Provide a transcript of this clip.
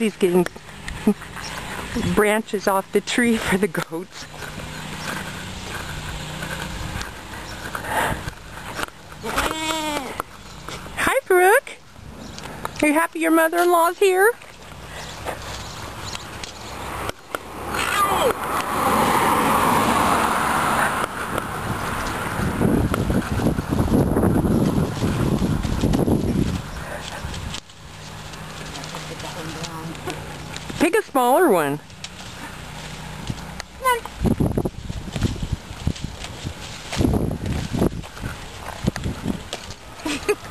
Ozzy's getting branches off the tree for the goats. Hi, Brooke. Are you happy your mother-in-law's here? Pick a smaller one.